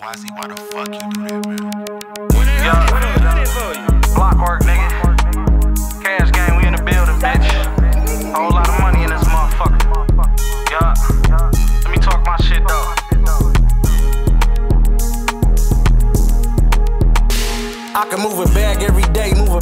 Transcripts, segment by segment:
Why see why the fuck you do that, man? Yeah, block work, nigga. Cash game, we in the building, bitch. Whole lot of money in this motherfucker. Yeah, let me talk my shit though. I can move a bag every day, move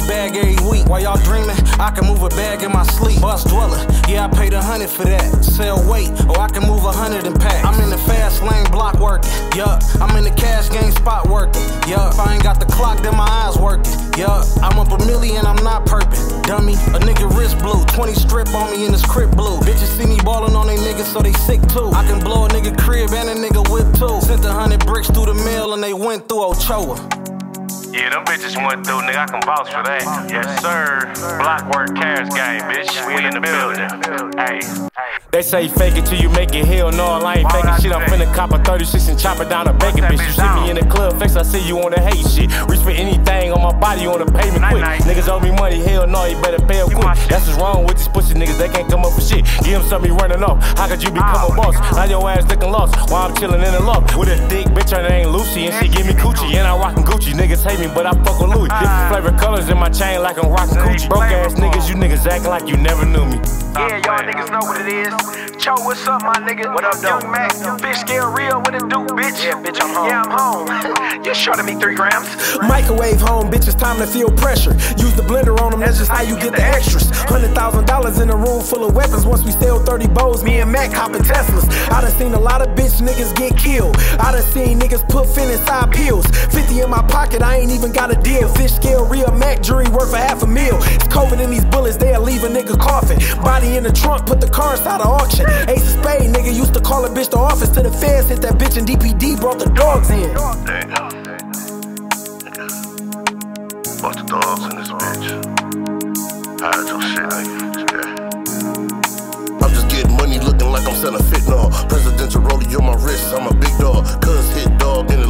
a bag every week. While y'all dreaming, I can move a bag in my sleep. Bus dweller, yeah, I paid a hundred for that. Sell weight, or I can move a hundred in pack. I'm in the fast lane, block working. Yup, I'm in the cash game spot working. Yup, if I ain't got the clock, then my eyes working. Yup, I'm up a million, I'm not perping. Dummy, a nigga wrist blue, 20 strip on me in this crib blue. Bitches see me ballin' on they niggas, so they sick too. I can blow a nigga crib and a nigga whip too. Sent a hundred bricks through the mail and they went through Ochoa. Yeah, them bitches went through, nigga. I can vouch for that. Yes, sir. Block work, cash game, bitch. We in the building. Hey. They say fake it till you make it. Hell no, I ain't faking shit. I'm finna cop a 36 and chop it down a bacon bitch. You see me in the club flex, I see you on the hate shit. Reach for anything on my body you on the pavement quick. Niggas owe me money, hell no, you better pay up quick. That's what's wrong with these pussy niggas, they can't come up with shit. Give them something running off. How could you become a oh, boss? Now your ass looking lost while I'm chilling in the loft. With a thick bitch, her name Lucy, and she give me coochie. And I rockin' Gucci. Niggas hate me, but I fuck with Louis. Different ah. flavor colors in my chain like I'm rockin' Gucci. Broke ass niggas, you niggas acting like you never knew me. Yeah, y'all niggas know what it is. Cho, what's up, my nigga? What up, Young Mack? Bitch, scale real, what it do, bitch? Yeah, bitch, I'm home. Yeah, I'm home. you shorted me three grams. Microwave home, bitch, it's time to feel pressure. Use the blender on them, that's just how you get the extras. Hundred thousand dollars in a room full of weapons. Once we steal 30 bows, me and Mack hopping Teslas. I done seen a lot of bitch niggas get killed. I done seen niggas put fin inside pills. 50 in my pocket, I ain't even got a deal. Fish scale real Mack jury worth a half a meal. It's COVID in these bullets, they'll leave a nigga coughing. Body in the trunk, put the car inside of auction. Ace of spade, nigga used to call a bitch the office. To the feds, hit that bitch and DPD brought the dogs in. Bought the dogs in this bitch. Hide your shit, nigga. I'm just getting money looking like I'm selling fentanyl. Presidential rollie on my wrist, I'm a big dog. Cuz hit dog in the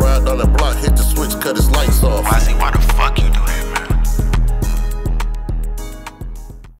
ride down the block, hit the switch, cut his lights off. Why, see, why the fuck you do that?